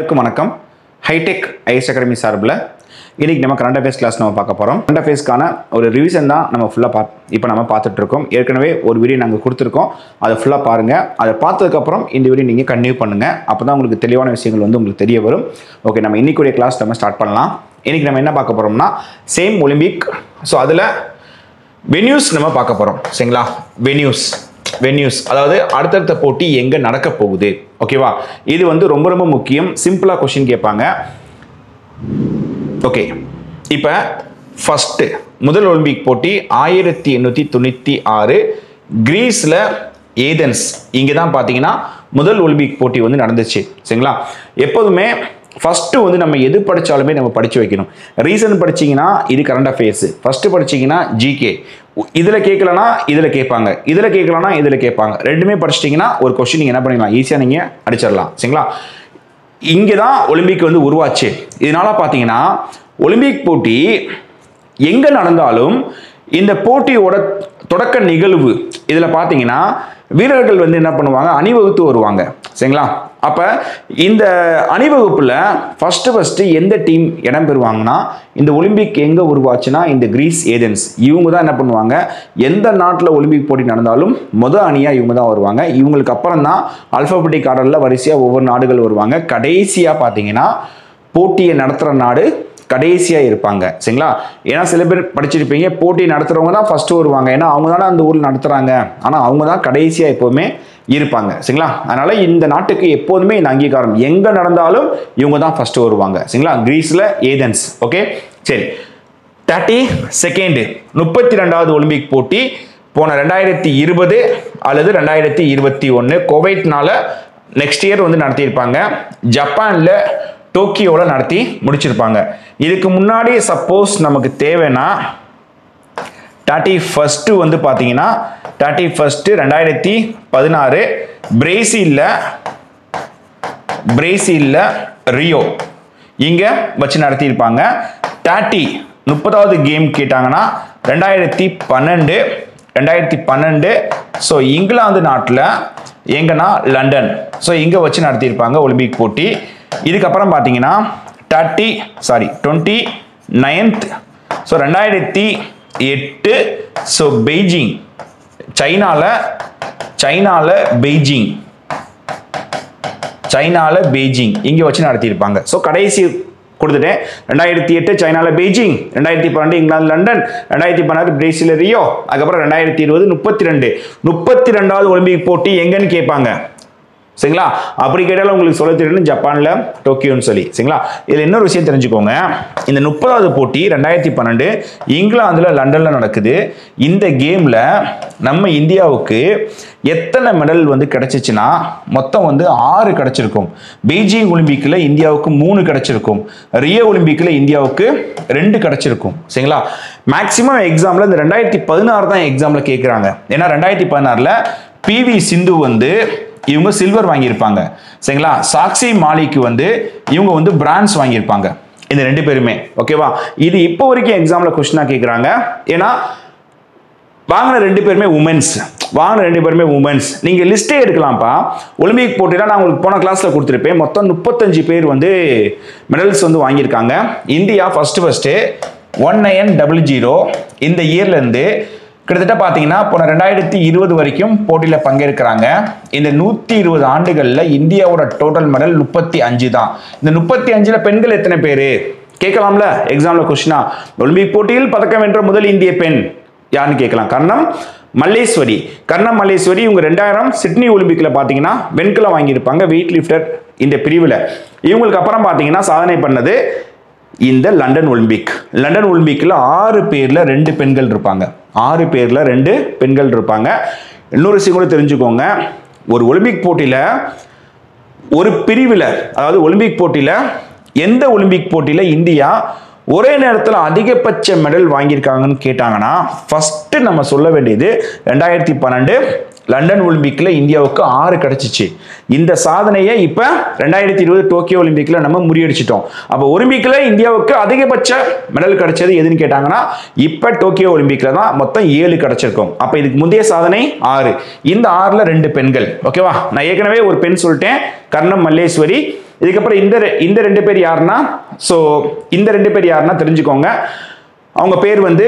எல்லாருக்கும் வணக்கம். Hitech IS academy சார்பில் இன்றைக்கி நம்ம கரண்ட் அஃபேர்ஸ் கிளாஸ் நம்ம பார்க்க போகிறோம் கரண்ட் அஃபேர்ஸ்க்கான ஒரு ரிவிஷன் தான் நம்ம ஃபுல்லாக பா இப்போ நம்ம பார்த்துட்ருக்கோம் ஏற்கனவே ஒரு வீடியோ நாங்கள் கொடுத்துருக்கோம். அதை ஃபுல்லாக பாருங்கள் அதை பார்த்ததுக்கப்புறம் இந்த வீடியோ நீங்கள் கண்டினியூ பண்ணுங்கள் அப்போ தான் உங்களுக்கு தெளிவான விஷயங்கள் வந்து உங்களுக்கு தெரிய வரும். ஓகே நம்ம இன்னைக்குடைய கிளாஸ் நம்ம ஸ்டார்ட் பண்ணலாம். இன்றைக்கி நம்ம என்ன பார்க்க போகிறோம்னா சேம் ஒலிம்பிக் ஸோ அதில் வென்யூஸ் நம்ம பார்க்க போகிறோம் சரிங்களா? வென்யூஸ் வென்யூஸ் அதாவது அடுத்தடுத்த போட்டி எங்கே நடக்க போகுது? ஓகேவா இது வந்து ரொம்ப ரொம்ப முக்கியம். சிம்பிளாக கொஷின் கேட்பாங்க. ஓகே இப்போ ஃபஸ்ட்டு முதல் ஒலிம்பிக் போட்டி ஆயிரத்தி எண்ணூற்றி தொண்ணூற்றி ஆறு கிரீஸில் ஏதென்ஸ் இங்கே தான் பார்த்தீங்கன்னா முதல் ஒலிம்பிக் போட்டி வந்து நடந்துச்சு. சரிங்களா? எப்போதுமே ஃபஸ்ட்டு வந்து நம்ம எது படித்தாலுமே நம்ம படித்து வைக்கணும். ரீசன் படிச்சீங்கன்னா இது கரண்ட் அஃபேர்ஸு ஃபஸ்ட்டு படிச்சீங்கன்னா ஜிகே இதில் கேட்கலனா இதில் கேட்பாங்க. இதில் கேட்கலனா இதில் கேட்பாங்க. ரெண்டுமே படிச்சிட்டிங்கன்னா ஒரு கொஸ்டின் நீங்கள் என்ன பண்ணிக்கலாம் ஈஸியாக நீங்கள் அடிச்சிடலாம். சரிங்களா? இங்கே தான் ஒலிம்பிக் வந்து உருவாச்சு. இதனால பார்த்தீங்கன்னா ஒலிம்பிக் போட்டி எங்கே நடந்தாலும் இந்த போட்டியோட தொடக்க நிகழ்வு இதில் பார்த்தீங்கன்னா வீரர்கள் வந்து என்ன பண்ணுவாங்க? அணிவகுத்து வருவாங்க. சரிங்களா? அப்போ இந்த அணிவகுப்பில் ஃபஸ்ட்டு ஃபஸ்ட்டு எந்த டீம் இடம் பெறுவாங்கன்னா இந்த ஒலிம்பிக் எங்கே உருவாச்சுன்னா இந்த கிரீஸ் ஏதென்ஸ். இவங்க தான் என்ன பண்ணுவாங்க? எந்த நாட்டில் ஒலிம்பிக் போட்டி நடந்தாலும் மொதல் அணியாக இவங்க தான் வருவாங்க. இவங்களுக்கு அப்புறம் தான் அல்ஃபபெட்டிக் ஆர்டரில் வரிசையாக ஒவ்வொரு நாடுகள் வருவாங்க. கடைசியாக பார்த்தீங்கன்னா போட்டியை நடத்துகிற நாடு கடைசியாக இருப்பாங்க. சரிங்களா? ஏன்னா சில பேர் படிச்சிருப்பீங்க போட்டி நடத்துகிறவங்க தான் ஃபஸ்ட்டு வருவாங்க. ஏன்னா அவங்க தானே அந்த ஊரில் நடத்துகிறாங்க ஆனால் அவங்க தான் கடைசியாக எப்போவுமே இருப்பாங்க. சரிங்களா? அதனால் இந்த நாட்டுக்கு எப்போதுமே இந்த அங்கீகாரம் எங்கே நடந்தாலும் இவங்க தான் ஃபஸ்ட்டு வருவாங்க. சரிங்களா? கிரீஸ்ல ஏதென்ஸ். ஓகே சரி. தேர்ட்டி செகண்டு முப்பத்தி ரெண்டாவது ஒலிம்பிக் போட்டி போன ரெண்டாயிரத்தி இருபது அல்லது ரெண்டாயிரத்தி இருபத்தி ஒன்று கோவைட்னால நெக்ஸ்ட் இயர் வந்து நடத்தியிருப்பாங்க. ஜப்பானில் டோக்கியோவில் நடத்தி முடிச்சிருப்பாங்க. இதுக்கு முன்னாடி சப்போஸ் நமக்கு தேவைன்னா தேர்ட்டி ஃபஸ்ட்டு வந்து பார்த்தீங்கன்னா தேர்ட்டி ஃபஸ்ட்டு ரெண்டாயிரத்தி பதினாறு பிரேசிலில் பிரேசிலில் ரியோ. இங்கே வச்சு நடத்தியிருப்பாங்க. தேர்ட்டி முப்பதாவது கேம் கேட்டாங்கன்னா ரெண்டாயிரத்தி பன்னெண்டு ரெண்டாயிரத்தி பன்னெண்டு. ஸோ இங்கிலாந்து நாட்டில் எங்கன்னா லண்டன். ஸோ இங்கே வச்சு நடத்தியிருப்பாங்க ஒலிம்பிக் போட்டி. இதுக்கப்புறம் பார்த்தீங்கன்னா thirty sorry twenty ninth so ரெண்டாயிரத்தி எட்டு ஸோ பெய்ஜிங் சைனாவில் சைனாவில் பெய்ஜிங் சைனாவில் பெய்ஜிங் இங்கே வச்சு நடத்தியிருப்பாங்க. ஸோ கடைசி கொடுத்துட்டேன். ரெண்டாயிரத்தி எட்டு சைனாவில் பெய்ஜிங் ரெண்டாயிரத்தி பன்னெண்டு இங்கிலாந்து லண்டன். ரெண்டாயிரத்தி பன்னெண்டு பிரேசில் ரியோ. அதுக்கப்புறம் ரெண்டாயிரத்தி இருபது முப்பத்தி ரெண்டு. முப்பத்தி ரெண்டாவது ஒலிம்பிக் போட்டி எங்கன்னு கேட்பாங்க. சரிங்களா? அப்படி கேட்டாலும் உங்களுக்கு சொல்ல தெரியணும் ஜப்பானில் டோக்கியோன்னு சொல்லி. சரிங்களா? இதில் இன்னொரு விஷயம் தெரிஞ்சுக்கோங்க. இந்த முப்பதாவது போட்டி ரெண்டாயிரத்தி பன்னெண்டு இங்கிலாந்தில் லண்டனில் நடக்குது. இந்த கேமில் நம்ம இந்தியாவுக்கு எத்தனை மெடல் வந்து கிடைச்சிச்சுன்னா மொத்தம் வந்து ஆறு கிடைச்சிருக்கும். பெய்ஜிங் ஒலிம்பிக்கில் இந்தியாவுக்கு மூணு கிடைச்சிருக்கும். ரியோ ஒலிம்பிக்கில் இந்தியாவுக்கு ரெண்டு கிடைச்சிருக்கும். சரிங்களா? மேக்சிமம் எக்ஸாமில் இந்த ரெண்டாயிரத்தி பதினாறு தான் எக்ஸாமில் கேட்குறாங்க ஏன்னா ரெண்டாயிரத்தி பதினாறில் பிவி சிந்து வந்து இவங்க சில்வர் வாங்கியிருப்பாங்க. சரிங்களா? சாக்சி மாலிக்கு வந்து இவங்க வந்து பிரான்ஸ் வாங்கியிருப்பாங்க. இந்த ரெண்டு பேருமே. ஓகேவா இது இப்போ வரைக்கும் எக்ஸாமில் கொஸ்டினாக கேட்குறாங்க ஏன்னா வாங்கின ரெண்டு பேருமே உமன்ஸ் வாங்கின ரெண்டு பேருமே உமன்ஸ் நீங்கள் லிஸ்ட்டே எடுக்கலாம்ப்பா. ஒலிம்பிக் போட்டியில் நான் உங்களுக்கு போன கிளாஸில் கொடுத்துருப்பேன். மொத்தம் முப்பத்தஞ்சு பேர் வந்து மெடல்ஸ் வந்து வாங்கியிருக்காங்க. India first first one nine double zero இந்த இயர்லேருந்து கிட்டத்தட்ட பார்த்தீங்கன்னா போன ரெண்டாயிரத்தி இருபது வரைக்கும் போட்டியில் பங்கேற்கிறாங்க. இந்த நூற்றி இருபது ஆண்டுகளில் இந்தியாவோட டோட்டல் மெடல் முப்பத்தி அஞ்சு தான். இந்த முப்பத்தி அஞ்சில் பெண்கள் எத்தனை பேர்? கேட்கலாம்ல எக்ஸாமில் கொஸ்டினா ஒலிம்பிக் போட்டியில் பதக்கம் வென்ற முதல் இந்திய பெண் யாருன்னு கேட்கலாம். கர்ணம் மல்லேஸ்வரி. கர்ணம் மல்லேஸ்வரி இவங்க ரெண்டாயிரம் சிட்னி ஒலிம்பிக்கில் பார்த்தீங்கன்னா வெண்கலம் வாங்கியிருப்பாங்க வெயிட் லிஃப்டர் இந்த பிரிவில். இவங்களுக்கு அப்புறம் பார்த்தீங்கன்னா சாதனை பண்ணது இந்த லண்டன் ஒலிம்பிக். லண்டன் ஒலிம்பிக்கில் ஆறு பேரில் ரெண்டு பெண்கள் இருப்பாங்க. ஆறு பேரில் ரெண்டு பெண்கள் இருப்பாங்க. இன்னொரு விஷயம் கூட தெரிஞ்சுக்கோங்க. ஒரு ஒலிம்பிக் போட்டியில் ஒரு பிரிவில் அதாவது ஒலிம்பிக் போட்டியில் எந்த ஒலிம்பிக் போட்டியில் இந்தியா ஒரே நேரத்தில் அதிகபட்ச மெடல் வாங்கியிருக்காங்கன்னு கேட்டாங்கன்னா ஃபஸ்ட்டு நம்ம சொல்ல வேண்டியது ரெண்டாயிரத்தி பன்னெண்டு லண்டன் ஒலிம்பிக்கில் இந்தியாவுக்கு ஆறு கிடச்சிச்சு. இந்த சாதனையை இப்போ ரெண்டாயிரத்தி இருபது டோக்கியோ ஒலிம்பிக்கில் நம்ம முறியடிச்சிட்டோம். அப்போ ஒலிம்பிக்கில் இந்தியாவுக்கு அதிகபட்ச மெடல் கிடைச்சது எதுன்னு கேட்டாங்கன்னா இப்போ டோக்கியோ ஒலிம்பிக்கில் தான் மொத்தம் ஏழு கிடச்சிருக்கும். அப்போ இதுக்கு முந்தைய சாதனை ஆறு. இந்த ஆறில் ரெண்டு பெண்கள். ஓகேவா? நான் ஏற்கனவே ஒரு பெண் சொல்லிட்டேன். கர்ணம் மல்லேஸ்வரி. இதுக்கப்புறம் இந்த ரெ- இந்த ரெண்டு பேர் யாருன்னா ஸோ இந்த ரெண்டு பேர் யாருன்னா தெரிஞ்சுக்கோங்க. அவங்க பேர் வந்து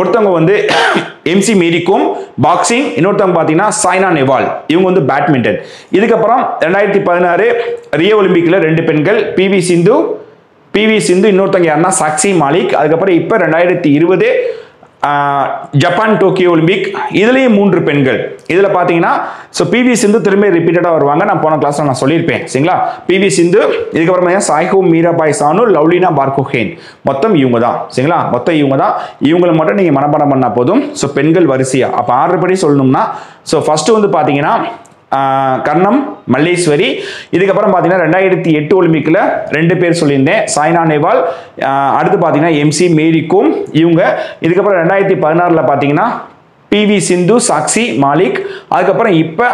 ஒருத்தவங்க வந்து எம்சி மேரிக்கும் பாக்ஸிங் இன்னொருத்தவங்க பார்த்தீங்கன்னா சாய்னா நெவால். இவங்க வந்து பேட்மிண்டன் இதுக்கப்புறம் ரெண்டாயிரத்தி பதினாறு ரியோ ஒலிம்பிக்கில் ரெண்டு பெண்கள் பிவி சிந்து பிவி சிந்து இன்னொருத்தவங்க யாருன்னா சாக்சி மாலிக். அதுக்கப்புறம் இப்போ ரெண்டாயிரத்தி இருபது ஜப்பான் டோக்கியோ ஒலிம்பிக் இதுலேயும் மூன்று பெண்கள். இதில் பார்த்தீங்கன்னா ஸோ பிவி சிந்து திரும்ப ரிப்பீட்டடாக வருவாங்க. நான் போன கிளாஸில் நான் சொல்லியிருப்பேன். சரிங்களா? பிவி சிந்து இதுக்கப்புறம் பார்த்தீங்கன்னா சாய்ஹோ மீராபாய் சானு லவ்லினா பார்கோஹேன் மொத்தம் இவங்க தான். சரிங்களா? மொத்தம் இவங்க தான். இவங்களை மட்டும் நீங்கள் மனப்பாடம் பண்ணால் போதும். ஸோ பெண்கள் வரிசையாக அப்போ ஆர்டர் படி சொல்லணும்னா ஸோ ஃபஸ்ட்டு வந்து பார்த்தீங்கன்னா கர்ணம் மல்லேஸ்வரி. இதுக்கப்புறம் பார்த்தீங்கன்னா ரெண்டாயிரத்தி எட்டு ஒலிம்பிக்கில் ரெண்டு பேர் சொல்லியிருந்தேன். சாய்னா நேவால் அடுத்து பார்த்தீங்கன்னா எம்சி மேரிக்கும் இவங்க. இதுக்கப்புறம் ரெண்டாயிரத்தி பதினாறில் பார்த்தீங்கன்னா பிவி சிந்து சாக்சி மாலிக். அதுக்கப்புறம் இப்போ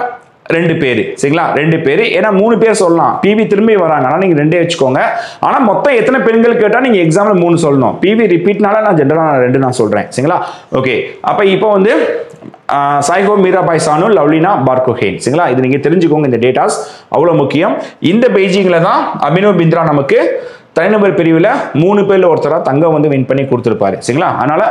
ரெண்டு பேர் சரிங்களா? ரெண்டு பேர். ஏன்னா மூணு பேர் சொல்லலாம். பிவி திரும்பி வராங்க. ஆனால் நீங்கள் ரெண்டே வச்சுக்கோங்க. ஆனால் மொத்தம் எத்தனை பெண்கள் கேட்டால் நீங்கள் எக்ஸாமில் மூணு சொல்லணும். பிவி ரிப்பீட்னால நான் ஜென்ரலாக நான் ரெண்டு நான் சொல்கிறேன் சரிங்களா? ஓகே அப்போ இப்போ வந்து சாய்கோ மீராபாய் சானு லவ்லினா பார்கோஹேன் சரிங்களா? இது நீங்கள் தெரிஞ்சுக்கோங்க இந்த டேட்டாஸ் அவ்வளோ முக்கியம். இந்த பெய்ஜிங்கில் தான் அபினவ் பிந்த்ரா நமக்கு தனிநபர் பிரிவில் மூணு பேரில் ஒருத்தராக தங்கம் வந்து வின் பண்ணி கொடுத்துருப்பாரு. சரிங்களா? அதனால்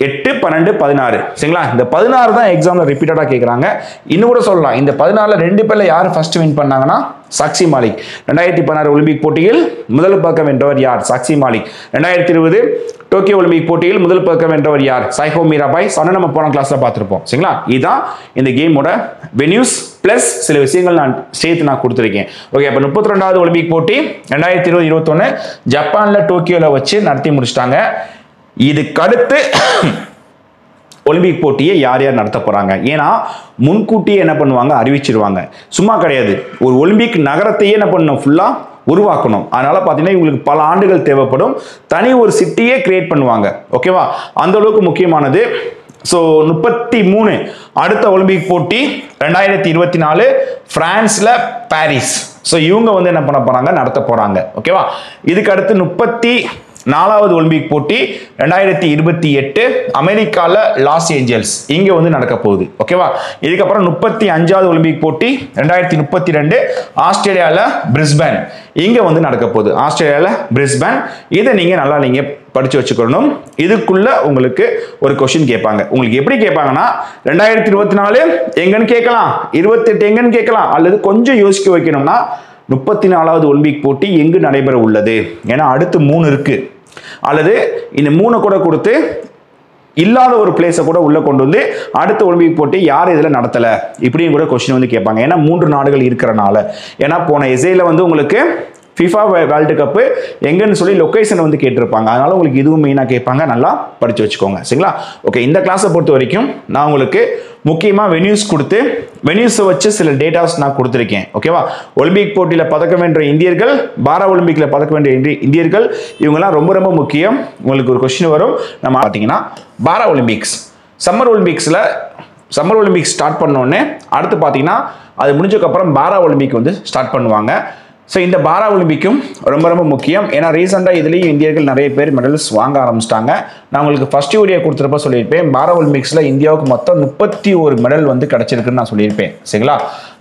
எட்டு பன்னெண்டு பதினாறு. சரிங்களா? இந்த பதினாறு தான் எக்ஸாமில் ரிப்பீட்டடாக கேட்குறாங்க இன்னும் கூட சொல்லலாம். இந்த பதினாறுல ரெண்டு பேரில் யார் ஃபர்ஸ்ட் வின் பண்ணாங்கன்னா? சாக்சி மாலிக். ரெண்டாயிரத்தி பதினாறு ஒலிம்பிக் போட்டியில் முதல் பக்கம் வென்றவர் யார்? சாக்சி மாலிக். ரெண்டாயிரத்தி இருபது டோக்கியோ ஒலிம்பிக் போட்டியில் முதல் பக்கம் வென்றவர் யார்? சாய்ஹோ மீராபாய். சொன்ன நம்ம போன கிளாஸில் பார்த்துருப்போம். சரிங்களா? இதுதான் இந்த கேமோட வெனியூஸ் ப்ளஸ் சில விஷயங்கள் நான் சேர்த்து நான் கொடுத்துருக்கேன். ஓகே அப்போ முப்பத்தி ரெண்டாவது ஒலிம்பிக் போட்டி ரெண்டாயிரத்தி இருபது இருபத்தொன்று ஜப்பானில் டோக்கியோவில் வச்சு நடத்தி முடிச்சிட்டாங்க. இதுக்கடுத்து ஒலிம்பிக் போட்டியை யார் யார் நடத்த போகிறாங்க ஏன்னா முன்கூட்டியே என்ன பண்ணுவாங்க? அறிவிச்சிருவாங்க. சும்மா கிடையாது. ஒரு ஒலிம்பிக் நகரத்தையே என்ன பண்ணணும்? ஃபுல்லாக உருவாக்கணும். அதனால் பார்த்தீங்கன்னா இவங்களுக்கு பல ஆண்டுகள் தேவைப்படும். தனி ஒரு சிட்டியே கிரியேட் பண்ணுவாங்க. ஓகேவா அந்த அளவுக்கு முக்கியமானது. ஸோ முப்பத்தி மூணு. அடுத்த ஒலிம்பிக் போட்டி ரெண்டாயிரத்தி இருபத்தி நாலு ஃப்ரான்ஸில் பாரிஸ். ஸோ இவங்க வந்து என்ன பண்ண போகிறாங்க நடத்த போகிறாங்க ஓகேவா இதுக்கு அடுத்து முப்பத்தி நாலாவது ஒலிம்பிக் போட்டி ரெண்டாயிரத்தி இருபத்தி எட்டு அமெரிக்காவில் லாஸ் ஏஞ்சல்ஸ் இங்கே வந்து நடக்க போகுது. ஓகேவா இதுக்கப்புறம் முப்பத்தி அஞ்சாவது ஒலிம்பிக் போட்டி ரெண்டாயிரத்தி முப்பத்தி ரெண்டு ஆஸ்திரேலியாவில் பிரிஸ்பேன் இங்கே வந்து நடக்க போகுது. ஆஸ்திரேலியாவில் பிரிஸ்பேன் இதை நீங்கள் நல்லா நீங்கள் படித்து வச்சுக்கணும். இதுக்குள்ள உங்களுக்கு ஒரு கொஸ்டின் கேட்பாங்க. உங்களுக்கு எப்படி கேட்பாங்கன்னா ரெண்டாயிரத்தி இருபத்தி நாலு எங்கன்னு கேட்கலாம். இருபத்தெட்டு எங்கன்னு கேட்கலாம். அல்லது கொஞ்சம் யோசிக்க வைக்கணும்னா முப்பத்தி நாலாவது ஒலிம்பிக் போட்டி எங்கு நடைபெற உள்ளது ஏன்னா அடுத்து மூணு இருக்குது அல்லது இந்த மூணு கூட கொடுத்து இல்லாத ஒரு பிளேஸை கூட உள்ளே கொண்டு வந்து அடுத்த ஒலிம்பிக் போட்டி யார் இதில் நடத்தலை? இப்படியும் கூட கொஸ்டின் வந்து கேட்பாங்க. ஏன்னா மூன்று நாடுகள் இருக்கிறனால. ஏன்னா போன இசையில் வந்து உங்களுக்கு ஃபிஃபா வேர்ல்டு கப்பு எங்கன்னு சொல்லி லொக்கேஷன் வந்து கேட்டிருப்பாங்க. அதனால் உங்களுக்கு இதுவும் மெயினாக கேட்பாங்க. நல்லா படித்து வச்சுக்கோங்க. சரிங்களா? ஓகே இந்த கிளாஸை பொறுத்த வரைக்கும் நான் உங்களுக்கு முக்கியமாக வெனியூஸ் கொடுத்து வெனியூஸை வச்சு சில டேட்டாஸ் நான் கொடுத்துருக்கேன். ஓகேவா ஒலிம்பிக் போட்டியில் பதக்கம் வென்ற இந்தியர்கள் பாரா ஒலிம்பிக்கில் பதக்கம் வென்ற இந்தியர்கள் இவங்கெல்லாம் ரொம்ப ரொம்ப முக்கியம். உங்களுக்கு ஒரு கொஸ்டின் வரும். நம்ம பார்த்தீங்கன்னா பாரா ஒலிம்பிக்ஸ் சம்மர் ஒலிம்பிக்ஸில் சம்மர் ஒலிம்பிக்ஸ் ஸ்டார்ட் பண்ணோடனே அடுத்து பார்த்தீங்கன்னா அது முடிஞ்சதுக்கப்புறம் பாரா ஒலிம்பிக் வந்து ஸ்டார்ட் பண்ணுவாங்க. ஸோ இந்த பாரா ஒலிம்பிக்கும் ரொம்ப ரொம்ப முக்கியம். ஏன்னா ரீசெண்டாக இதுலேயும் இந்தியர்கள் நிறைய பேர் மெடல்ஸ் வாங்க ஆரம்பிச்சிட்டாங்க. நான் உங்களுக்கு ஃபர்ஸ்ட் யூரியா கொடுத்துருப்ப சொல்லியிருப்பேன். பாரா ஒலிம்பிக்ஸில் இந்தியாவுக்கு மொத்தம் முப்பத்தி ஒரு மெடல் வந்து கிடச்சிருக்குன்னு நான் சொல்லியிருப்பேன். சரிங்களா?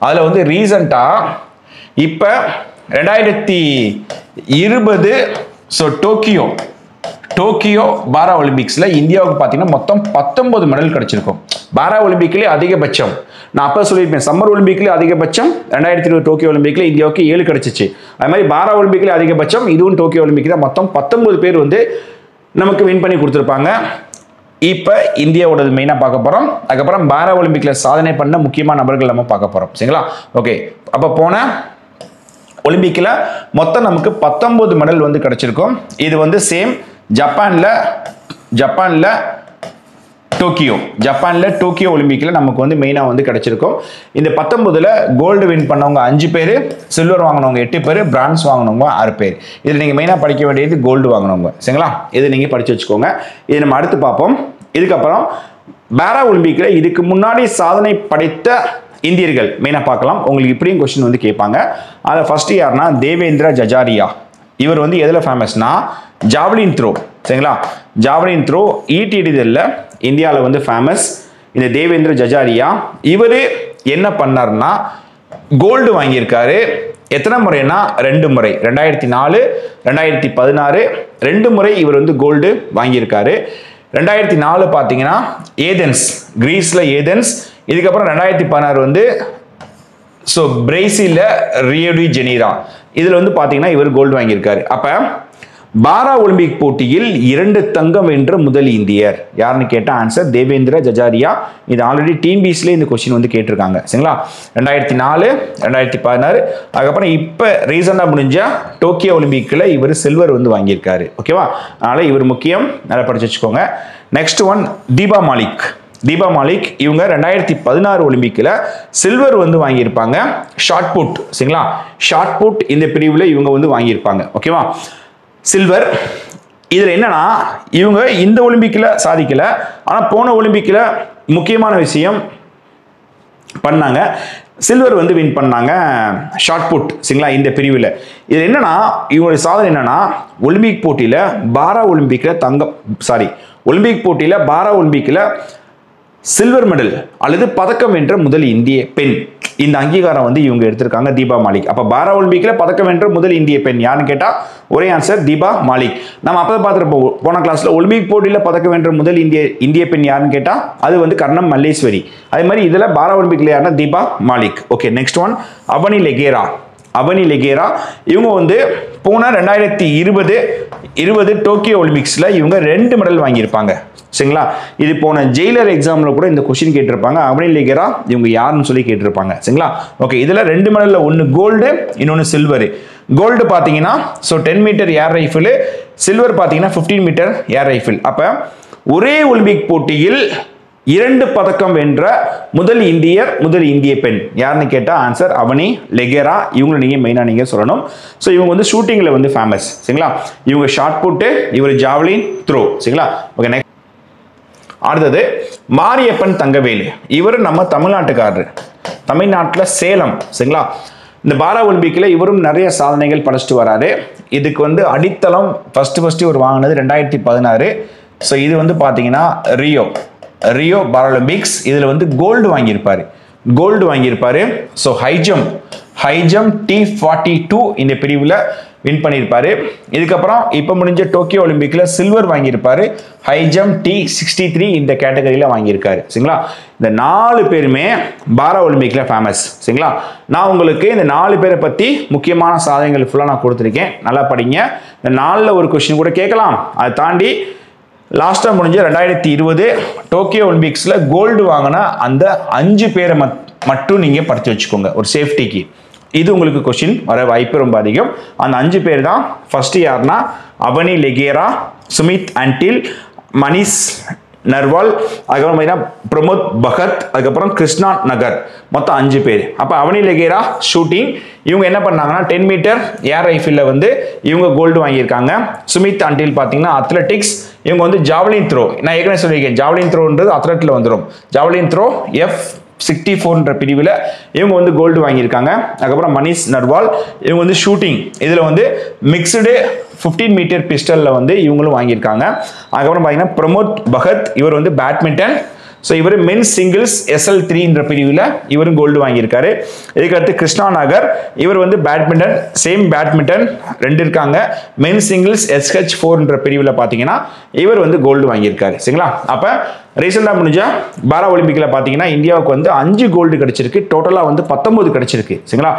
அதில் வந்து ரீசண்டாக இப்போ ரெண்டாயிரத்தி இருபது ஸோ டோக்கியோ டோக்கியோ பாரா ஒலிம்பிக்ஸில் இந்தியாவுக்கு பார்த்தீங்கன்னா மொத்தம் பத்தொன்பது மெடல் கிடச்சிருக்கும். பாரா ஒலிம்பிக்லேயே அதிகபட்சம். நான் அப்போ சொல்லியிருப்பேன் சம்மர் ஒலிம்பிக்லேயே அதிகபட்சம் ரெண்டாயிரத்தி இருபது டோக்கியோ ஒலிம்பிக்கில் இந்தியாவுக்கு ஏழு கிடச்சிச்சு. அது மாதிரி பாரா ஒலிம்பிக்லேயே அதிகபட்சம் இதுவும் டோக்கியோ ஒலிம்பிக்கில் மொத்தம் பத்தொன்பது பேர் வந்து நமக்கு வின் பண்ணி கொடுத்துருப்பாங்க. இப்போ இந்தியாவோடது மெயினாக பார்க்க போகிறோம் அதுக்கப்புறம் பாரா ஒலிம்பிக்கில் சாதனை பண்ண முக்கியமான நபர்கள் நம்ம பார்க்க போகிறோம் சரிங்களா? ஓகே அப்போ போன ஒலிம்பிக்கில் மொத்தம் நமக்கு பத்தொம்பது மெடல் வந்து கிடச்சிருக்கும். இது வந்து சேம் ஜப்பானில் ஜப்பானில் டோக்கியோ. ஜப்பானில் டோக்கியோ ஒலிம்பிக்கில் நமக்கு வந்து மெயினாக வந்து கிடைச்சிருக்கும். இந்த பத்தொன்பதுல கோல்டு வின் பண்ணவங்க அஞ்சு பேர் சில்வர் வாங்கினவங்க எட்டு பேர் பிரான்ஸ் வாங்கினவங்க ஆறு பேர். இதில் நீங்கள் மெயினாக படிக்க வேண்டியது கோல்டு வாங்கினவங்க. சரிங்களா? இது நீங்கள் படித்து வச்சுக்கோங்க. இது நம்ம அடுத்து பார்ப்போம். இதுக்கப்புறம் பேரா ஒலிம்பிக்கில் இதுக்கு முன்னாடி சாதனை படைத்த இந்தியர்கள். மெயினாக பார்க்கலாம். உங்களுக்கு இப்படியும் கொஸ்டின் வந்து கேட்பாங்க. அதில் ஃபர்ஸ்ட் யாருன்னா தேவேந்திர ஜஜாரியா. இவர் வந்து எதில் ஃபேமஸ்னா ஜாவ்லின் த்ரோ சரிங்களா? ஜாவ்லின் த்ரோ ஈட்டிடுதலில் இந்தியாவில் வந்து ஃபேமஸ் இந்த தேவேந்திர ஜஜாரியா. இவர் என்ன பண்ணார்னா கோல்டு வாங்கியிருக்காரு. எத்தனை முறைனா ரெண்டு முறை. ரெண்டாயிரத்தி நாலு ரெண்டாயிரத்தி பதினாறு ரெண்டு முறை இவர் வந்து கோல்டு வாங்கியிருக்காரு. ரெண்டாயிரத்தி நாலு பார்த்தீங்கன்னா ஏதென்ஸ் கிரீஸில் ஏதென்ஸ் இதுக்கப்புறம் ரெண்டாயிரத்தி பதினாறு வந்து ஸோ பிரேசிலில் ரியோடி ஜெனீரா இதில் வந்து பார்த்தீங்கன்னா இவர் கோல்டு வாங்கியிருக்காரு. அப்போ பாரா ஒலிம்பிக் போட்டியில் இரண்டு தங்கம் வென்ற முதல் இந்தியர். யாருன்னு கேட்டால் ஆன்சர் தேவேந்திர ஜஜாரியா. இது ஆல்ரெடி டிஎன்பிஎஸ்ல இந்த கொஸ்டின் வந்து கேட்டிருக்காங்க. சரிங்களா? ரெண்டாயிரத்தி நாலு ரெண்டாயிரத்தி பதினாறு அதுக்கப்புறம் இப்போ ரீசெண்டாக முடிஞ்ச டோக்கியோ ஒலிம்பிக்கில் இவர் சில்வர் வந்து வாங்கியிருக்காரு. ஓகேவா அதனால் இவர் முக்கியம். நல்லா படிச்சு வச்சுக்கோங்க. Next one Deepa Malik. Deepa Malik இவங்க ரெண்டாயிரத்தி பதினாறு ஒலிம்பிக்கில் சில்வர் வந்து வாங்கியிருப்பாங்க. ஷார்ட் புட் சரிங்களா? ஷார்ட் புட் இந்த பிரிவில் இவங்க வந்து வாங்கியிருப்பாங்க. ஓகேவா சில்வர் இதில் என்னன்னா இவங்க இந்த ஒலிம்பிக்கில் சாதிக்கலை. ஆனால் போன ஒலிம்பிக்கில் முக்கியமான விஷயம் பண்ணாங்க. சில்வர் வந்து வின் பண்ணாங்க. ஷார்ட் புட் சரிங்களா? இந்த பிரிவில். இது என்னன்னா இவங்களுடைய சாதனை என்னன்னா ஒலிம்பிக் போட்டியில் பாரா ஒலிம்பிக்கில் தங்கம் சாரி ஒலிம்பிக் போட்டியில் பாரா ஒலிம்பிக்கில் சில்வர் மெடல் அல்லது பதக்கம் வென்ற முதல் இந்திய பெண். இந்த அங்கீகாரம் வந்து இவங்க எடுத்திருக்காங்க தீபா மாலிக். அப்போ பாரா ஒலிம்பிக்கில் பதக்கம் வென்ற முதல் இந்திய பெண் யாருன்னு கேட்டால் ஒரே ஆன்சர் தீபா மாலிக். நம்ம அப்போ பார்த்துருப்போம் போன கிளாஸில் ஒலிம்பிக் போட்டியில் பதக்கம் வென்ற முதல் இந்திய இந்திய பெண் யாருன்னு கேட்டால் அது வந்து கர்ணம் மல்லேஸ்வரி. அதே மாதிரி இதில் பாரா ஒலிம்பிக்கில் யாருன்னா Deepa Malik. Okay next one Avani Lekhara. Avani Lekhara. இவங்க வந்து போன ரெண்டாயிரத்தி இருபது இருபது டோக்கியோ ஒலிம்பிக்ஸில் இவங்க ரெண்டு மெடல் வாங்கியிருப்பாங்க. சரிங்களா? இது போன ஜெயிலர் எக்ஸாமில் கூட இந்த கொஷின் கேட்டிருப்பாங்க. அவனி லெகேரா இவங்க யாருன்னு சொல்லி கேட்டிருப்பாங்க. சரிங்களா? ஓகே இதில் ரெண்டு மெடலில் ஒன்று கோல்டு இன்னொன்று சில்வரு கோல்டு பார்த்தீங்கன்னா so ten metre air rifle silver பார்த்தீங்கன்னா ஃபிஃப்டீன் மீட்டர் ஏர் ரைஃபிள் அப்போ ஒரே ஒலிம்பிக் போட்டியில் இரண்டு பதக்கம் வென்ற முதல் இந்தியர் முதல் இந்திய பெண். யாருன்னு கேட்டால் ஆன்சர் அவனி லெகேரா. இவங்களை நீங்கள் மெயினாக நீங்கள் சொல்லணும். ஸோ இவங்க வந்து ஷூட்டிங்கில் வந்து ஃபேமஸ் சரிங்களா? இவங்க ஷார்ட் புட்டு இவர் ஜாவ்லின் த்ரோ சரிங்களா? ஓகே நெக்ஸ்ட் அடுத்தது மாரியப்பன் தங்கவேலு. இவர் நம்ம தமிழ்நாட்டுக்காரர். தமிழ்நாட்டில் சேலம். சரிங்களா? இந்த பாரா ஒலிம்பிக்கில் இவரும் நிறைய சாதனைகள் படைச்சிட்டு வராரு. இதுக்கு வந்து அடித்தளம் ஃபஸ்ட்டு ஃபஸ்ட்டு இவர் வாங்கினது ரெண்டாயிரத்தி பதினாறு. ஸோ இது வந்து பார்த்தீங்கன்னா ரியோ. ரியோ பாராலிம்பிக்ஸ் இதில் வந்து கோல்டு வாங்கியிருப்பார். Gold வாங்கியிருப்பாரு. So high jump high jump T forty two இந்த பிரிவில் வின் பண்ணியிருப்பாரு. இதுக்கப்புறம் இப்போ முடிஞ்ச டோக்கியோ ஒலிம்பிக்கில் silver வாங்கியிருப்பாரு. High jump T sixty three இந்த கேட்டகரியில் வாங்கியிருக்காரு. சரிங்களா? இந்த நாலு பேருமே பாரா ஒலிம்பிக்கில் ஃபேமஸ் சரிங்களா? நான் உங்களுக்கு இந்த நாலு பேரை பற்றி முக்கியமான சாதனைகள் ஃபுல்லாக நான் கொடுத்துருக்கேன். நல்லா படிங்க. இந்த நாலில் ஒரு கொஷின் கூட கேட்கலாம். அதை தாண்டி லாஸ்ட்டாக முடிஞ்ச ரெண்டாயிரத்தி இருபது டோக்கியோ ஒலிம்பிக்ஸில் கோல்டு வாங்கின அந்த அஞ்சு பேரை மத் மட்டும் நீங்கள் படித்து வச்சுக்கோங்க. ஒரு சேஃப்டிக்கு இது உங்களுக்கு கொஷின் வர வாய்ப்பு ரொம்ப அதிகம். அந்த அஞ்சு பேர் தான் ஃபர்ஸ்ட் யாருன்னா அவனி லெகேரா சுமித் அன்டில் மணிஷ் நர்வால் அதுக்கப்புறம் பார்த்தீங்கன்னா பிரமோத் பகத் அதுக்கப்புறம் கிருஷ்ணா நகர். மொத்தம் அஞ்சு பேர். அப்போ அவனி லெகேரா ஷூட்டிங். இவங்க என்ன பண்ணாங்கன்னா டென் மீட்டர் ஏர் ரைஃபிளில் வந்து இவங்க கோல்டு வாங்கியிருக்காங்க. சுமித் அண்டில் பார்த்தீங்கன்னா அத்லெட்டிக்ஸ் இவங்க வந்து ஜாவலின் த்ரோ நான் ஏற்கனவே சொல்லியிருக்கேன் ஜாவலின் த்ரோன்றது அத்லெட்டில் வந்துடும் ஜாவலின் த்ரோ எஃப் சிக்ஸ்டி ஃபோர்ன்ற பிரிவில் இவங்க வந்து கோல்டு வாங்கியிருக்காங்க. அதுக்கப்புறம் மணிஷ் நர்வால் இவங்க வந்து ஷூட்டிங் இதில் வந்து மிக்சடு ஃபிஃப்டீன் மீட்டர் பிஸ்டலில் வந்து இவங்களும் வாங்கியிருக்காங்க. அதுக்கப்புறம் பார்த்தீங்கன்னா பிரமோத் பகத் இவர் வந்து பேட்மிண்டன் ஸோ இவர் மென் சிங்கிள்ஸ் எஸ்எல் த்ரீன்ற பிரிவில் இவரும் கோல்டு வாங்கியிருக்காரு. இதுக்கடுத்து கிருஷ்ணா நகர் இவர் வந்து பேட்மிண்டன் சேம் பேட்மிண்டன் ரெண்டு இருக்காங்க. மென் சிங்கிள்ஸ் எஸ்ஹெச் ஃபோர்ன்ற பிரிவில் பார்த்தீங்கன்னா இவர் வந்து கோல்டு வாங்கியிருக்காரு. சரிங்களா? அப்போ ரீசெண்டாக முடிஞ்சால் பாரா ஒலிம்பிக்கில் பார்த்தீங்கன்னா இந்தியாவுக்கு வந்து அஞ்சு கோல்டு கிடச்சிருக்கு. டோட்டலாக வந்து பத்தொம்போது கிடச்சிருக்கு. சரிங்களா?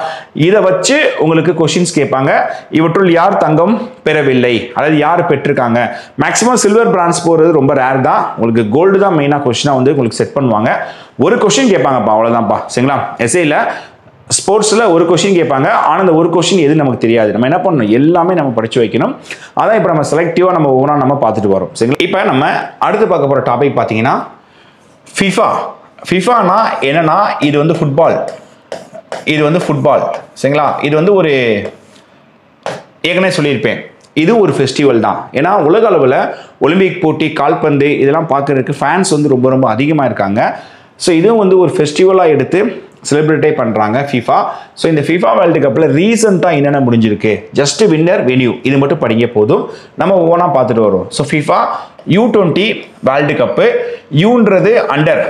இதை வச்சு உங்களுக்கு கொஷின்ஸ் கேட்பாங்க. இவற்றுள் யார் தங்கம் பெறவில்லை? அதாவது யார் பெற்றிருக்காங்க? மேக்ஸிமம் சில்வர் பிரான்ஸ் போகிறது ரொம்ப ரேர் தான். உங்களுக்கு கோல்டு தான் மெயினாக கொஷினாக வந்து உங்களுக்கு செட் பண்ணுவாங்க. ஒரு கொஷின் கேட்பாங்கப்பா அவ்வளோதான்ப்பா சரிங்களா? எஸ்ஏயில் ஸ்போர்ட்ஸில் ஒரு கொஷின் கேட்பாங்க. ஆனால் அந்த ஒரு கொஷின் எது நமக்கு தெரியாது. நம்ம என்ன பண்ணணும்? எல்லாமே நம்ம படித்து வைக்கணும். அதான் இப்போ நம்ம செலக்டிவாக நம்ம ஒவ்வொன்றா நம்ம பார்த்துட்டு வரோம். சரிங்களா? இப்போ நம்ம அடுத்து பார்க்க போகிற டாபிக் பார்த்தீங்கன்னா ஃபிஃபா ஃபிஃபானா என்னன்னா இது வந்து ஃபுட்பால் இது வந்து ஃபுட்பால் சரிங்களா? இது வந்து ஒரு ஏற்கனவே சொல்லியிருப்பேன். இது ஒரு ஃபெஸ்டிவல் தான். ஏன்னா உலக அளவில் ஒலிம்பிக் போட்டி கால்பந்து இதெல்லாம் பார்க்கறதுக்கு ஃபேன்ஸ் வந்து ரொம்ப ரொம்ப அதிகமாக இருக்காங்க. ஸோ இதுவும் வந்து ஒரு ஃபெஸ்டிவலாக எடுத்து செலிப்ரேட்டே பண்ணுறாங்க ஃபிஃபா ஸோ இந்த ஃபிஃபா வேர்ல்டு கப்பில் ரீசெண்டாக என்னென்ன முடிஞ்சிருக்கு? ஜஸ்ட் வின்னர் வென்யூ இது மட்டும் படிங்க போதும். நம்ம ஒவ்வொன்றா பார்த்துட்டு வரோம் so FIFA U twenty world cup யூன்றது under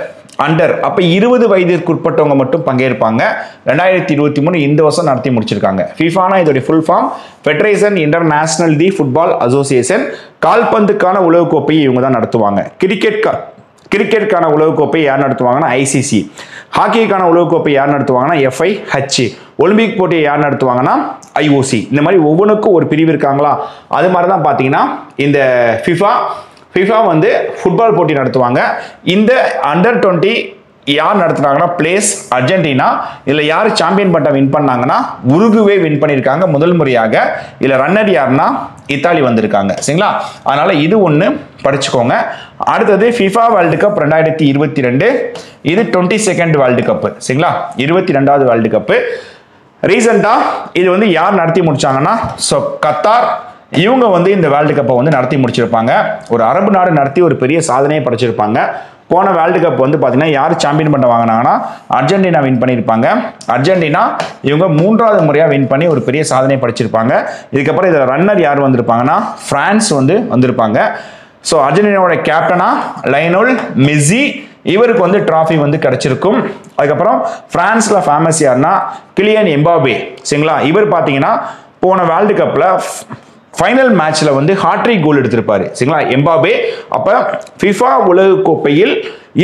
under அப்போ இருபது வயதிற்குட்பட்டவங்க மட்டும் பங்கேற்பாங்க. ரெண்டாயிரத்தி இருபத்தி மூணு இந்த வருஷம் நடத்தி முடிச்சிருக்காங்க. ஃபிஃபானா இதோடைய full form federation international the football association கால்பந்துக்கான உலகக்கோப்பையை இவங்க தான் நடத்துவாங்க. கிரிக்கெட் கிரிக்கெட்டுக்கான உலகக்கோப்பையை யார் நடத்துவாங்கன்னா ஐசிசி ஹாக்கிக்கான உலகக்கோப்பை யார் நடத்துவாங்கன்னா எஃப்ஐ ஹச் ஒலிம்பிக் போட்டியை யார் நடத்துவாங்கன்னா ஐஓசி இந்த மாதிரி ஒவ்வொன்றுக்கும் ஒரு பிரிவு இருக்காங்களா? அது மாதிரி தான் பார்த்தீங்கன்னா இந்த ஃபிஃபா ஃபிஃபா வந்து ஃபுட்பால் போட்டி நடத்துவாங்க. இந்த அண்டர் டுவெண்ட்டி யார் நடத்துனாங்கன்னா பிளேஸ் அர்ஜென்டினா இதில் யார் சாம்பியன் பட்டம் வின் பண்ணாங்கன்னா உருகுவே வின் பண்ணியிருக்காங்க முதல் முறையாக. இதில் ரன்னர் யாருன்னா இத்தாலி வந்திருக்காங்க. சரிங்களா? அதனால் இது ஒன்று படிச்சுக்கோங்க. அடுத்தது ஃபிஃபா வேர்ல்டு கப் ரெண்டாயிரத்தி இருபத்தி ரெண்டு. இது டுவெண்ட்டி செகண்ட் வேர்ல்டு கப்பு சரிங்களா? இருபத்தி ரெண்டாவது வேர்ல்டு கப்பு ரீசெண்டாக இது வந்து யார் நடத்தி முடிச்சாங்கன்னா ஸோ கத்தார் இவங்க வந்து இந்த வேர்ல்டு கப்பை வந்து நடத்தி முடிச்சிருப்பாங்க. ஒரு அரபு நாடு நடத்தி ஒரு பெரிய சாதனையை படைச்சிருப்பாங்க. போன வேர்ல்டு கப் வந்து பார்த்தீங்கன்னா யார் சாம்பியன் பண்ண வாங்கினாங்கன்னா அர்ஜென்டினா வின் பண்ணியிருப்பாங்க. அர்ஜென்டினா இவங்க மூன்றாவது முறையாக வின் பண்ணி ஒரு பெரிய சாதனை படைச்சிருப்பாங்க. இதுக்கப்புறம் இதில் ரன்னர் யார் வந்திருப்பாங்கன்னா ஃப்ரான்ஸ் வந்து வந்திருப்பாங்க. ஸோ அர்ஜென்டினாவோட கேப்டனா லைனோல் மெஸ்ஸி இவருக்கு வந்து டிராஃபி வந்து கிடச்சிருக்கும். அதுக்கப்புறம் ஃப்ரான்ஸில் ஃபேமஸ் யாருன்னா கிளியன் எம்பாபே சரிங்களா? இவர் பார்த்தீங்கன்னா போன வேர்ல்டு கப்பில் ஃபைனல் மேட்ச்சில் வந்து ஹாட்ரிக் கோல் எடுத்திருப்பாரு. சரிங்களா? எம்பாபே. அப்போ ஃபிஃபா உலகக்கோப்பையில்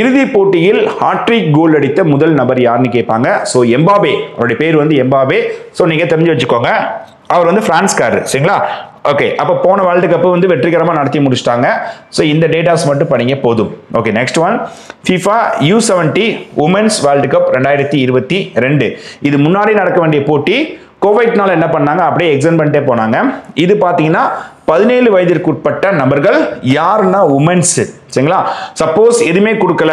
இறுதிப் போட்டியில் ஹாட்ரிக் கோல் அடித்த முதல் நபர் யாருன்னு கேட்பாங்க? So Mbappe. அவருடைய பேர் வந்து எம்பாபே. ஸோ நீங்கள் தெரிஞ்சு வச்சுக்கோங்க. அவர் வந்து பிரான்ஸ்காரர். சரிங்களா? ஓகே அப்போ போன வேர்ல்டு கப்பு வந்து வெற்றிகரமாக நடத்தி முடிச்சிட்டாங்க. ஸோ இந்த டேட்டாஸ் மட்டும் படிங்க போதும். Okay next one FIFA U seventy women's world cup ரெண்டாயிரத்தி இருபத்தி ரெண்டு. இது முன்னாடி நடக்க வேண்டிய போட்டி கோவைட்னால் என்ன பண்ணாங்க? அப்படியே எக்ஸன் பண்ணிட்டே போனாங்க. இது பார்த்தீங்கன்னா பதினேழு வயதிற்கு உட்பட்ட நபர்கள் யாருன்னா உமன்ஸ் சரிங்களா? சப்போஸ் எதுவுமே கொடுக்கல.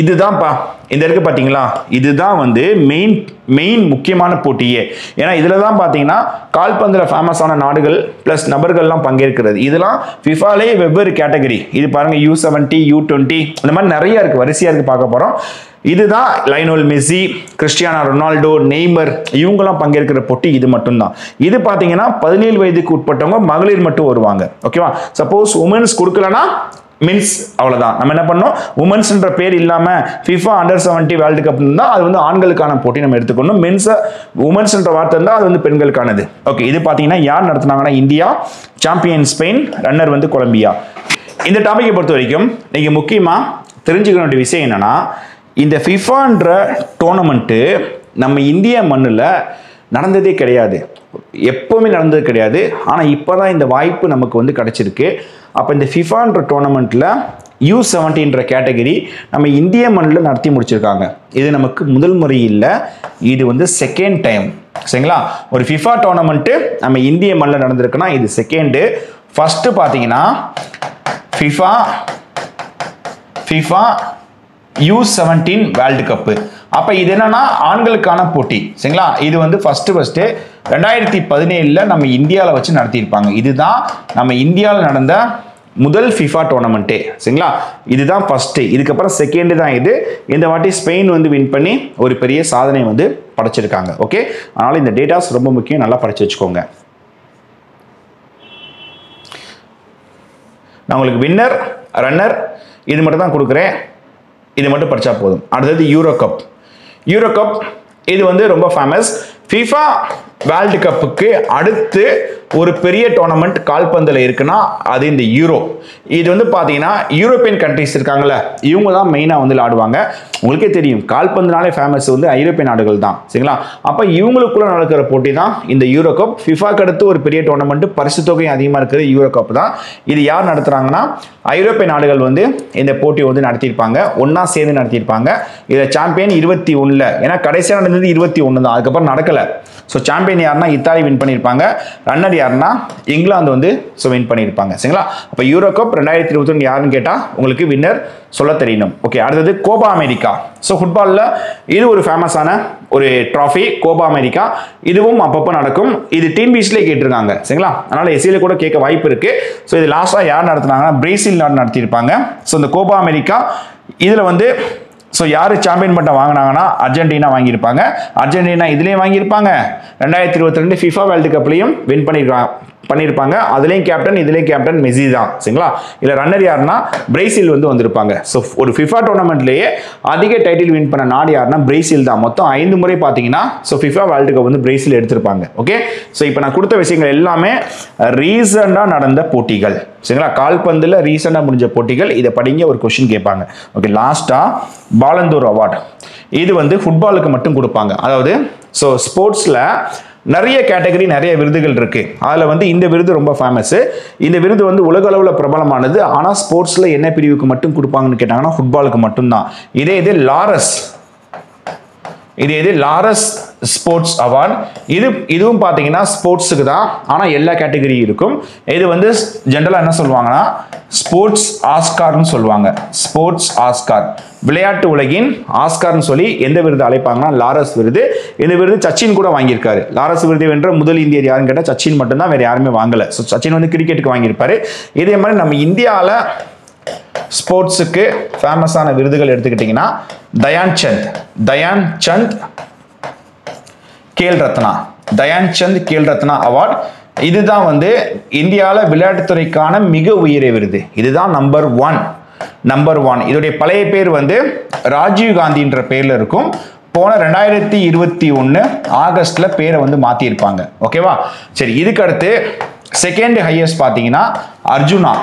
இதுதான்ப்பா. இந்த இருக்கு பார்த்தீங்களா இதுதான் வந்து மெயின் மெயின் முக்கியமான போட்டியே. ஏன்னா இதில் தான் பார்த்தீங்கன்னா கால்பந்தில் ஃபேமஸான நாடுகள் ப்ளஸ் நபர்கள்லாம் பங்கேற்கிறது. இதெல்லாம் ஃபிஃபாலே வெவ்வேறு கேட்டகரி இது பாருங்கள் யூ செவன்ட்டி யூ டுவெண்ட்டி இந்த மாதிரி நிறைய இருக்குது வரிசையாக இருக்குது பார்க்க போகிறோம் இதுதான் Lionel Messi Cristiano Ronaldo Neymar இவங்கெல்லாம் பங்கேற்கிற போட்டி இது மட்டும்தான். இது பார்த்தீங்கன்னா பதினேழு வயதுக்கு உட்பட்டவங்க மகளிர் மட்டும் வருவாங்க. ஓகேவா சப்போஸ் உமன்ஸ் கொடுக்கலனா மின்ஸ் அவ்வளோதான் நம்ம என்ன பண்ணோம் உமன்ஸ்ன்ற பேர் இல்லாமல் FIFA under seventy world cup இருந்தால் அது வந்து ஆண்களுக்கான போட்டி நம்ம எடுத்துக்கணும். மென்ஸை உமன்ஸ்ன்ற வார்த்தை இருந்தால் அது வந்து பெண்களுக்கானது. ஓகே இது பார்த்தீங்கன்னா யார் நடத்துனாங்கன்னா? இந்தியா சாம்பியன் ஸ்பெயின் ரன்னர் வந்து கொலம்பியா. இந்த டாப்பிக்கை பொறுத்த வரைக்கும் நீங்கள் முக்கியமாக தெரிஞ்சுக்க வேண்டிய விஷயம் என்னன்னா இந்த ஃபிஃபான்ற டோர்னமெண்ட்டு நம்ம இந்திய மண்ணில் நடந்ததே கிடையாது. எப்போவுமே நடந்தது கிடையாது. ஆனால் இப்போ தான் இந்த வாய்ப்பு நமக்கு வந்து கிடச்சிருக்கு. அப்போ இந்த ஃபிஃபான்ற டோர்னமெண்ட்டில் யூ செவன்டீன்ற கேட்டகரி நம்ம இந்திய மண்ணில் நடத்தி முடிச்சிருக்காங்க. இது நமக்கு முதல் முறை இல்லை. இது வந்து செகண்ட் டைம் சரிங்களா? ஒரு ஃபிஃபா டோர்னமெண்ட்டு நம்ம இந்திய மண்ணில் நடந்திருக்குன்னா இது செகண்டு ஃபஸ்ட்டு பார்த்தீங்கன்னா FIFA FIFA U seventeen world cup அப்போ இது என்னன்னா ஆண்களுக்கான போட்டி. சரிங்களா? இது வந்து ஃபர்ஸ்ட் ஃபர்ஸ்ட்டு ரெண்டாயிரத்தி பதினேழில் நம்ம இந்தியாவில் வச்சு நடத்தியிருப்பாங்க. இதுதான் நம்ம இந்தியாவில் நடந்த முதல் ஃபிஃபா டோர்னமெண்ட்டு சரிங்களா? இதுதான் ஃபஸ்ட்டு இதுக்கப்புறம் செகண்டு தான் இது. இந்த வாட்டி ஸ்பெயின் வந்து வின் பண்ணி ஒரு பெரிய சாதனை வந்து படைச்சிருக்காங்க. ஓகே அதனால் இந்த டேட்டாஸ் ரொம்ப முக்கியம். நல்லா படிச்சு வச்சுக்கோங்க. நான் உங்களுக்கு வின்னர் ரன்னர் இது மட்டும் தான் கொடுக்குறேன். இது மட்டும் படித்தா போதும். அடுத்தது யூரோ கப் யூரோ கப் இது வந்து ரொம்ப ஃபேமஸ் ஃபீஃபா வேர்ல்டு கப்புக்கு அடுத்து ஒரு பெரிய டோர்னமெண்ட் கால்பந்தில் இருக்குன்னா அது இந்த யூரோ. இது வந்து பார்த்தீங்கன்னா யூரோப்பியன் கண்ட்ரிஸ் இருக்காங்களே இவங்க தான் மெயினாக வந்து விளையாடுவாங்க. உங்களுக்கே தெரியும் கால்பந்துனாலே ஃபேமஸ் வந்து ஐரோப்பிய நாடுகள் தான். சரிங்களா? அப்போ இவங்களுக்குள்ள நடக்கிற போட்டி தான் இந்த யூரோ கப். ஃபிஃபாக்கு அடுத்து ஒரு பெரிய டோர்னமெண்ட் பரிசு தொகையும் அதிகமாக இருக்கிற யூரோ கப் தான். இது யார் நடத்துகிறாங்கன்னா ஐரோப்பிய நாடுகள் வந்து இந்த போட்டி வந்து நடத்தியிருப்பாங்க. ஒன்றா சேர்ந்து நடத்தியிருப்பாங்க. இதில் சாம்பியன் இருபத்தி ஒன்றில் ஏன்னா கடைசியாக நடந்தது இருபத்தி ஒன்று தான் அதுக்கப்புறம் நடக்கலை. ஸோ சாம்பியன் யாருன்னா இத்தாலி வின் பண்ணியிருப்பாங்க ரன்னர் யாருன்னா இங்கிலாந்து வந்து ஸோ வின் பண்ணியிருப்பாங்க சரிங்களா? அப்போ யூரோ கப் ரெண்டாயிரத்தி இருபத்தொன்று யாருன்னு கேட்டால் உங்களுக்கு வின்னர் சொல்ல தெரியணும். ஓகே அடுத்தது கோபா அமெரிக்கா ஸோ ஃபுட்பாலில் இது ஒரு ஃபேமஸான ஒரு ட்ராஃபி கோபா அமெரிக்கா இதுவும் அப்பப்போ நடக்கும். இது டீம் பீஸ்லேயே கேட்டிருக்காங்க. சரிங்களா? அதனால் எஸ்சியில் கூட கேட்க வாய்ப்பு இருக்குது ஸோ இது லாஸ்ட்டாக யார் நடத்துனாங்கன்னா பிரேசில் நாடு நடத்தியிருப்பாங்க. ஸோ இந்த கோபா அமெரிக்கா இதில் வந்து ஸோ யார் சாம்பியன் பட்டம் வாங்கினாங்கன்னா அர்ஜென்டினா வாங்கியிருப்பாங்க. அர்ஜென்டினா இதுலேயும் வாங்கியிருப்பாங்க. ரெண்டாயிரத்தி இருபத்தி ரெண்டு ஃபிஃபா வேர்ல்டு கப்லையும் வின் பண்ணியிருக்காங்க. பண்ணியிருப்பாங்க அதுலேயும் கேப்டன் இதுலேயும் கேப்டன் மெஸ்ஸி தான். சரிங்களா? இல்லை ரன்னர் யாருன்னா பிரேசில் வந்து வந்திருப்பாங்க. ஸோ ஒரு ஃபிஃபா டோர்னமெண்ட்லேயே அதிக டைட்டில் வின் பண்ண நாடு யாருன்னா பிரேசில் தான். மொத்தம் ஐந்து முறை பார்த்தீங்கன்னா ஸோ ஃபிஃபா வேர்ல்டு கப் வந்து பிரேசில் எடுத்திருப்பாங்க. ஓகே ஸோ இப்போ நான் கொடுத்த விஷயங்கள் எல்லாமே ரீசண்டாக நடந்த போட்டிகள். சரிங்களா? கால்பந்தில் ரீசெண்டாக முடிஞ்ச போட்டிகள். இதை படிங்க ஒரு கொஷின் கேட்பாங்க. ஓகே லாஸ்ட்டாக பாலந்தூர் அவார்டு இது வந்து ஃபுட்பாலுக்கு மட்டும் கொடுப்பாங்க. அதாவது ஸோ ஸ்போர்ட்ஸில் நிறைய கேட்டகரி நிறைய விருதுகள் இருக்குது அதில் வந்து இந்த விருது ரொம்ப ஃபேமஸ்ஸு இந்த விருது வந்து உலக அளவில் பிரபலமானது. ஆனால் ஸ்போர்ட்ஸில் என்ன பிரிவுக்கு மட்டும் கொடுப்பாங்கன்னு கேட்டாங்கன்னா ஃபுட்பாலுக்கு மட்டும்தான். இதே இது லாரஸ். இதே இது லாரஸ் ஸ்போர்ட்ஸ் அவார்ட் இது இதுவும் பார்த்தீங்கன்னா ஸ்போர்ட்ஸுக்கு தான். ஆனால் எல்லா கேட்டகரி இருக்கும். இது வந்து ஜென்ரலாக என்ன சொல்லுவாங்கன்னா ஸ்போர்ட்ஸ் ஆஸ்கார்னு சொல்லுவாங்க. ஸ்போர்ட்ஸ் ஆஸ்கார் விளையாட்டு உலகின் ஆஸ்கார்னு சொல்லி எந்த விருது அழைப்பாங்கன்னா லாரஸ் விருது. இந்த விருது சச்சின் கூட வாங்கியிருக்காரு. லாரஸ் விருது வென்ற முதல் இந்தியர் யாருன்னு கேட்டால் சச்சின் மட்டும்தான் வேறு யாருமே வாங்கலை. ஸோ சச்சின் வந்து கிரிக்கெட்டுக்கு வாங்கியிருப்பாரு. இதே மாதிரி நம்ம இந்தியாவில் ஸ்போர்ட்ஸுக்கு ஃபேமஸான விருதுகள் எடுத்துக்கிட்டிங்கன்னா தயான் சந்த் தயான் சந்த் கேல் ரத்னா தயான் சந்த் கேல் ரத்னா அவார்ட் இதுதான் வந்து இந்தியாவில் விளையாட்டுத்துறைக்கான மிக உயரிய விருது. இதுதான் நம்பர் ஒன் நம்பர் ஒன் இதோடைய பழைய பேர் வந்து ராஜீவ் காந்தின்ற பேரில் இருக்கும். போன ரெண்டாயிரத்தி இருபத்தி ஒன்று ஆகஸ்டில் பேரை வந்து மாற்றியிருப்பாங்க ஓகேவா சரி இதுக்கு அடுத்து செகண்ட் ஹையஸ்ட் பார்த்தீங்கன்னா அர்ஜுனா.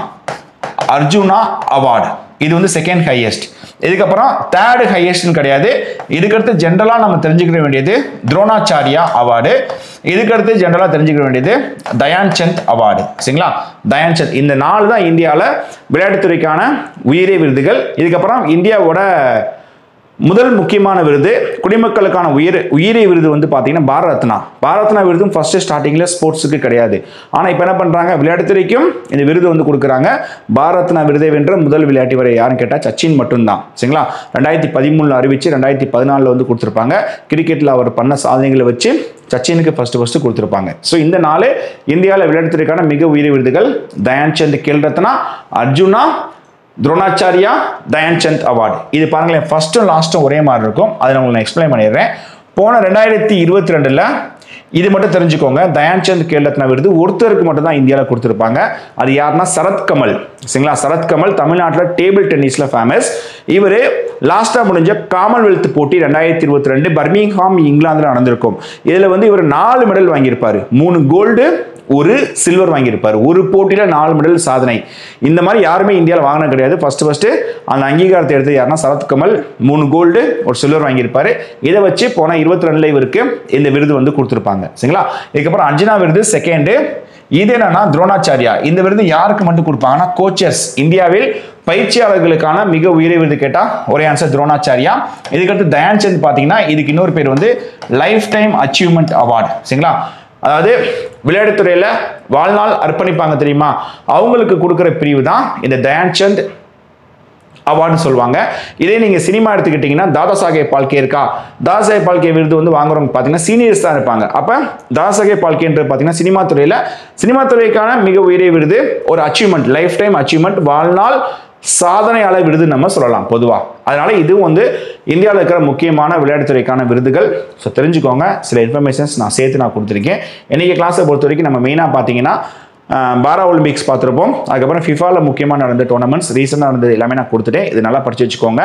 அர்ஜுனா அவார்டு இது வந்து செகண்ட் ஹையஸ்ட் இதுக்கப்புறம் தேர்டு ஹையஸ்ட்னு கிடையாது. இதுக்கடுத்து ஜென்ரலாக நம்ம தெரிஞ்சுக்க வேண்டியது துரோணாச்சாரியா அவார்டு இதுக்கடுத்து ஜென்ரலாக தெரிஞ்சுக்க வேண்டியது தயான் சந்த் அவார்டு சரிங்களா? தயான் சந்த் இந்த நாலு தான் இந்தியாவில் விளையாட்டுத்துறைக்கான உயிரிய விருதுகள். இதுக்கப்புறம் இந்தியாவோட முதல் முக்கியமான விருது குடிமக்களுக்கான உயிர் உயிரி விருது வந்து பார்த்தீங்கன்னா பாரத் ரத்னா பாரத் ரத்னா விருதும் ஃபஸ்ட்டு ஸ்டார்டிங்கில் ஸ்போர்ட்ஸுக்கு கிடையாது. ஆனால் இப்போ என்ன பண்ணுறாங்க விளையாட்டுத்துறைக்கும் இந்த விருது வந்து கொடுக்குறாங்க. பாரத்னா ரத்னா விருதை வென்ற முதல் விளையாட்டு வரை யாருன்னு கேட்டால் சச்சின் மட்டும்தான். சரிங்களா? ரெண்டாயிரத்தி பதிமூணில் அறிவிச்சு ரெண்டாயிரத்தி பதினாலில் வந்து கொடுத்துருப்பாங்க. கிரிக்கெட்டில் அவர் பண்ண சாதனைகளை வச்சு சச்சினுக்கு ஃபஸ்ட்டு ஃபஸ்ட்டு கொடுத்துருப்பாங்க. ஸோ இந்த நாள் இந்தியாவில் விளையாட்டுத்துறைக்கான மிக உயிரி விருதுகள். தயான் சந்த் கேல் ரத்னா அர்ஜுனா துரோணாச்சாரியா தயான் சந்த் அவார்டு. இது பாருங்களேன் ஃபர்ஸ்ட்டும் லாஸ்ட்டும் ஒரே மாதிரி இருக்கும். அதை நான் உங்களுக்கு எக்ஸ்பிளைன் பண்ணிடுறேன். போன ரெண்டாயிரத்தி இருபத்தி ரெண்டில் இது மட்டும் தெரிஞ்சுக்கோங்க. தயான்சந்த் கேலத்னா விருது ஒருத்தருக்கு மட்டும் தான் இந்தியாவில் கொடுத்துருப்பாங்க. அது யாருன்னா சரத்கமல் சரிங்களா? சரத்கமல் தமிழ்நாட்டில் டேபிள் டென்னிஸில் ஃபேமஸ் இவர் லாஸ்ட்டாக முடிஞ்ச காமன்வெல்த் போட்டி ரெண்டாயிரத்தி இருபத்தி ரெண்டு பர்மிங்ஹாம் இங்கிலாந்தில் நடந்திருக்கும். இதில் வந்து இவர் நாலு மெடல் வாங்கியிருப்பார். மூணு கோல்டு ஒரு சில்வர் வாங்கியிருப்பார். ஒரு போட்டியில் நாலு மெடல் சாதனை. இந்த மாதிரி யாருமே இந்தியாவில் வாங்கினது கிடையாது. ஃபஸ்ட்டு ஃபஸ்ட்டு அந்த அங்கீகாரத்தை எடுத்து யாருன்னா சரத் கமல். மூணு கோல்டு ஒரு சில்வர் வாங்கியிருப்பாரு. இதை வச்சு போன இருபத்தி ரெண்டுல இவருக்கு இந்த விருது வந்து கொடுத்துருப்பாங்க. சரிங்களா? இதுக்கப்புறம் அஞ்சனா விருது செகண்டு இது என்னன்னா துரோணாச்சாரியா. இந்த விருது யாருக்கு மட்டும் கொடுப்பாங்கன்னா கோச்சர்ஸ் இந்தியாவில் பயிற்சியாளர்களுக்கான மிக உயரிய விருது கேட்டால் ஒரே ஆன்சர் துரோணாச்சாரியா. இதுக்கடுத்து தயான் சந்த் பார்த்தீங்கன்னா இதுக்கு இன்னொரு பேர் வந்து லைஃப் டைம் அச்சீவ்மெண்ட் அவார்டு சரிங்களா? அதாவது விளையாட்டுத்துறையில் வாழ்நாள் அர்ப்பணிப்பாங்க தெரியுமா? அவங்களுக்கு கொடுக்குற பிரிவு தான் இந்த தயான் சந்த் அவார்டுன்னு சொல்லுவாங்க. இதே நீங்கள் சினிமா எடுத்துக்கிட்டிங்கன்னா தாதா சாஹேப் பால்கே இருக்கா? தாதா சாஹேப் பால்கே விருது வந்து வாங்குறவங்க பார்த்தீங்கன்னா சீனியர்ஸ் தான் இருப்பாங்க. அப்போ தாதா சாஹேப் பால்கேன்றது பார்த்தீங்கன்னா சினிமா துறையில் சினிமா துறைக்கான மிக உயரிய விருது ஒரு அச்சீவ்மெண்ட் லைஃப் டைம் அச்சீவ்மெண்ட் வாழ்நாள் சாதனையாளர் விருது நம்ம சொல்லலாம் பொதுவாக அதனால இது வந்து இந்தியாவில் இருக்கிற முக்கியமான விளையாட்டுத்துறைக்கான விருதுகள். ஸோ தெரிஞ்சுக்கோங்க. சில இன்ஃபர்மேஷன்ஸ் நான் சேர்த்து நான் கொடுத்துருக்கேன். இன்னைக்கு கிளாஸை பொறுத்த வரைக்கும் நம்ம மெயினாக பார்த்தீங்கன்னா பாரா ஒலிம்பிக்ஸ் பார்த்துருப்போம். அதுக்கப்புறம் ஃபிஃபாவில் முக்கியமாக நடந்த டோர்னமெண்ட்ஸ் ரீசெண்டாக நடந்தது எல்லாமே நான் கொடுத்துட்டேன். இது நல்லா படிச்சு வச்சுக்கோங்க.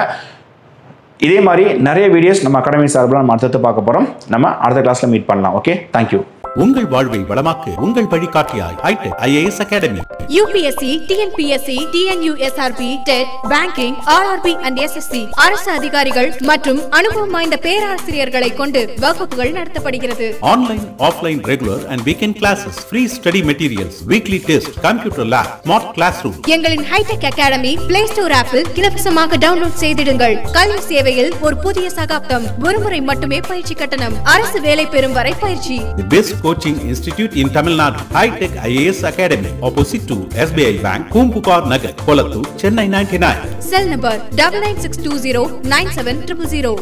இதே மாதிரி நிறைய வீடியோஸ் நம்ம அகாடமி சார்பில் நம்ம அடுத்தது பார்க்க போகிறோம் நம்ம அடுத்த கிளாஸில் மீட் பண்ணலாம். ஓகே தேங்க்யூ உங்கள் வாழ்வை வளமாக்கு உங்கள் வழிகாட்டியாய் hitech IAS academy UPSC TNPSC TNUSRB TET banking RRB and SSC அரசு அதிகாரிகள் மற்றும் அனுபவம் வாய்ந்த பேராசிரியர்களை கொண்டு வகுப்புகள் நடத்தப்படுகிறது. Online offline regular and weekend classes free study materials weekly test computer lab smart class room எங்களின் ஹைடெக் அகாடமி பிளே ஸ்டோர் ஆப்பில் இலவசமாக டவுன்லோட் செய்திடுங்கள். கல்வி சேவையில் ஒரு புதிய சகாப்தம். ஒருமுறை மட்டுமே பயிற்சி கட்டணம். அரசு வேலை பெறும் வரை பயிற்சி. The best coaching institute in Tamil Nadu. High-Tech two S B I bank Kambar Nagar Kolathur Chennai ninety nine cell number double nine six two zero nine seven triple zero